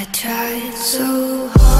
I tried so hard.